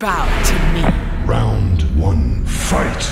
Bow to me. Round one. Fight.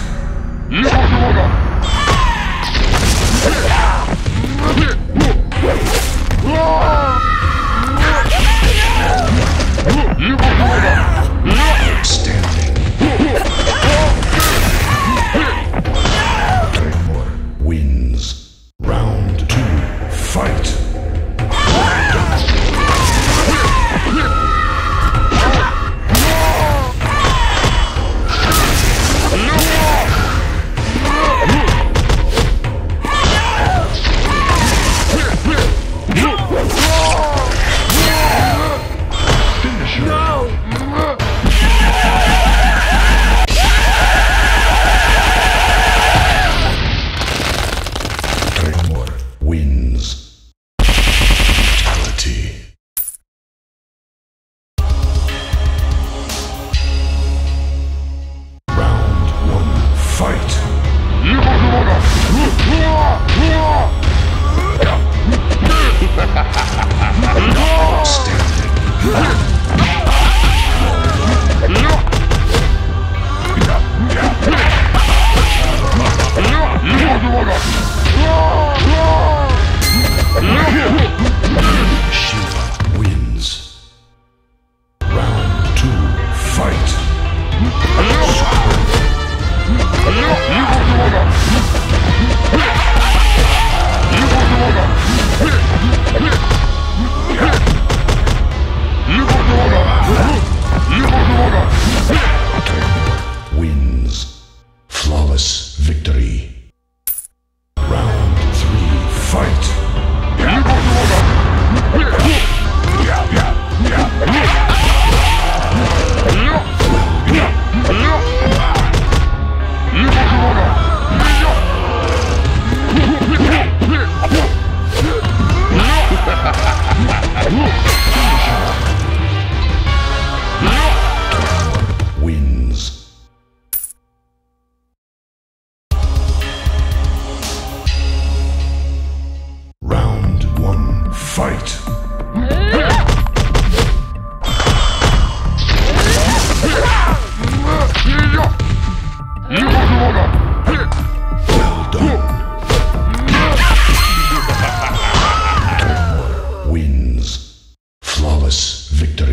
Victor.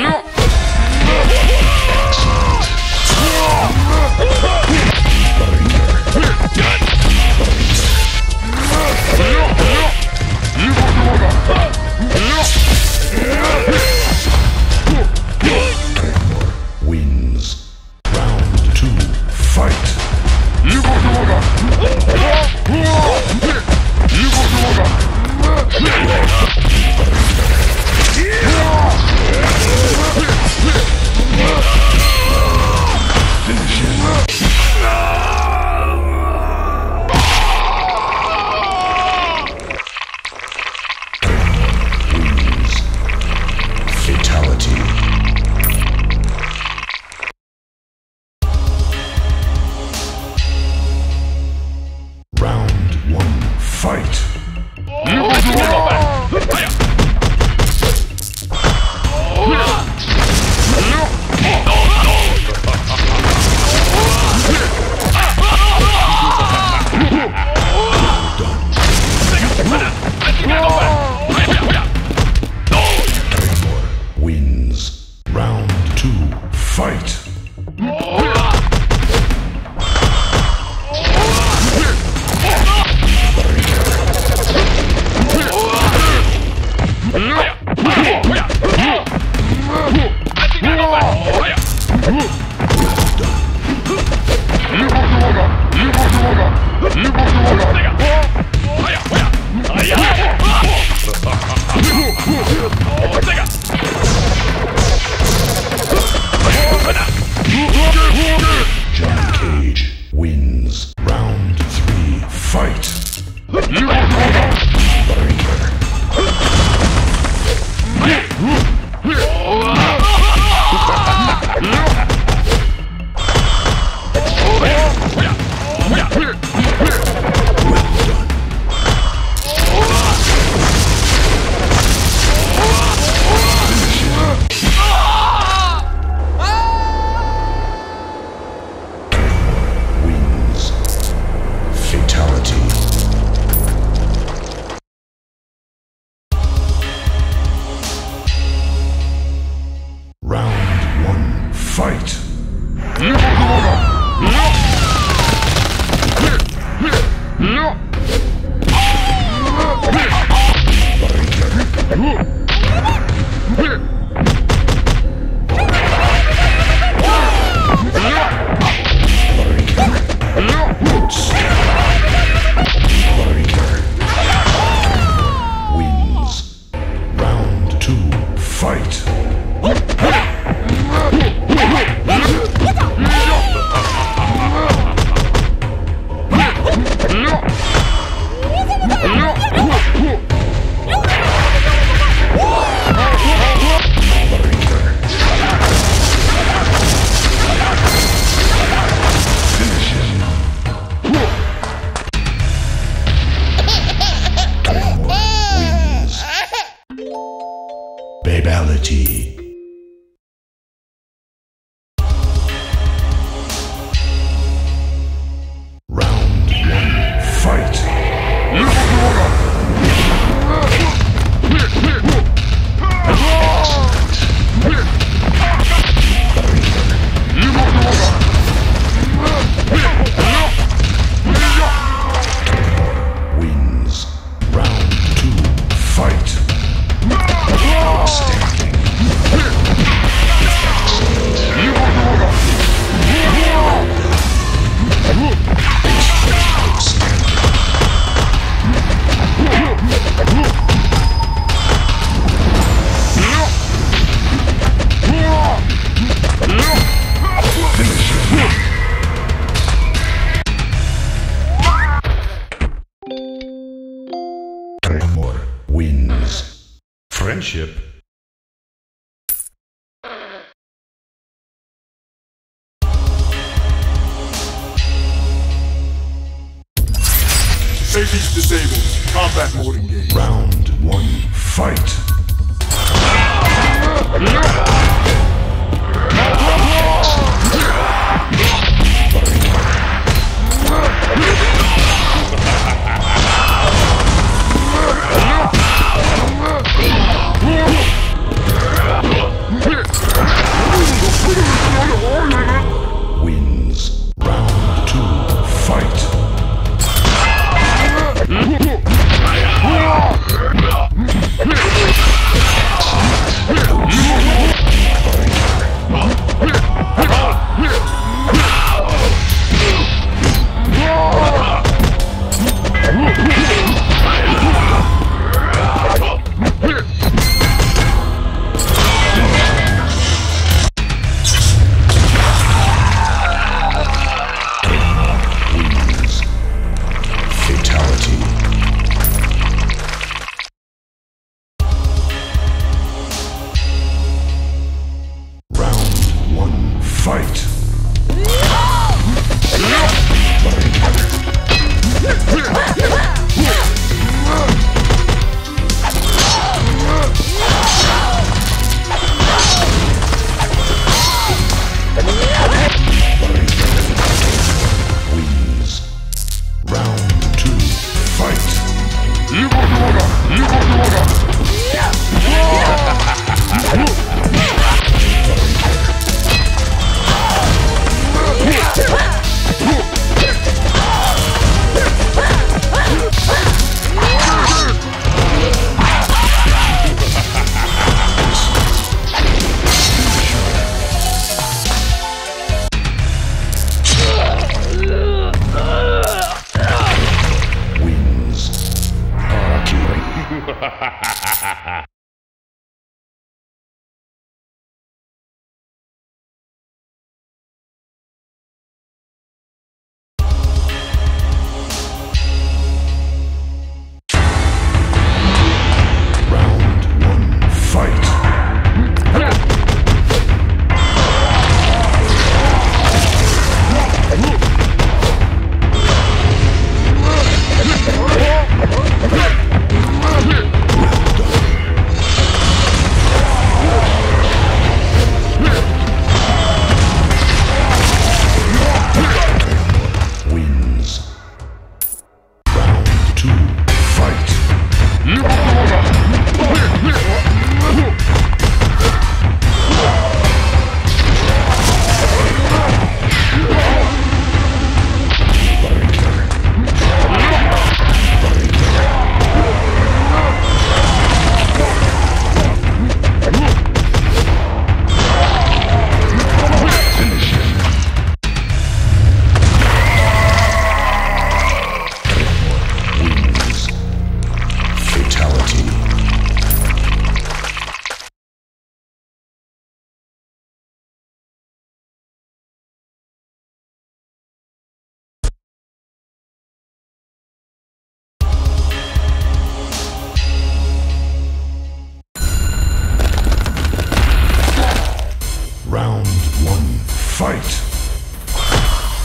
No. Babality.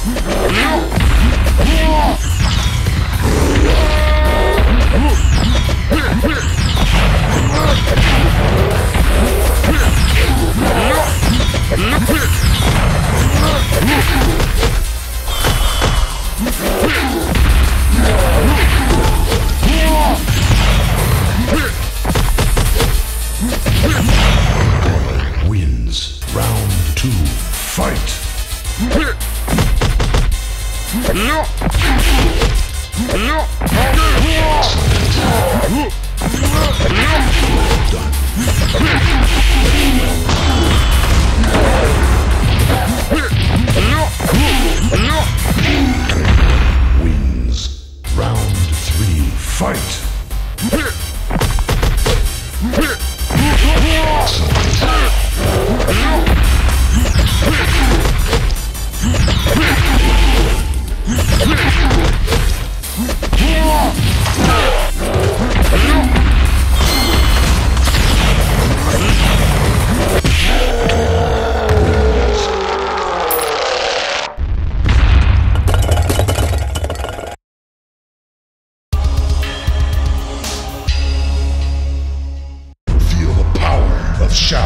Wins. Power